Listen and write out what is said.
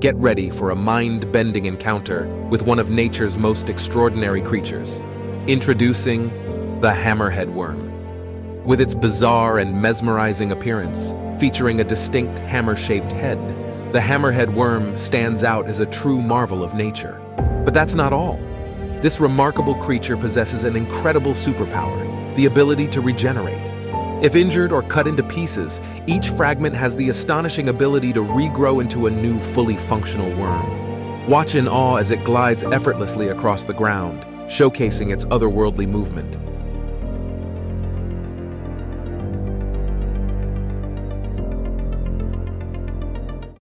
Get ready for a mind-bending encounter with one of nature's most extraordinary creatures. Introducing the hammerhead worm. With its bizarre and mesmerizing appearance, featuring a distinct hammer-shaped head, the hammerhead worm stands out as a true marvel of nature. But that's not all. This remarkable creature possesses an incredible superpower, the ability to regenerate. If injured or cut into pieces, each fragment has the astonishing ability to regrow into a new, fully functional worm. Watch in awe as it glides effortlessly across the ground, showcasing its otherworldly movement.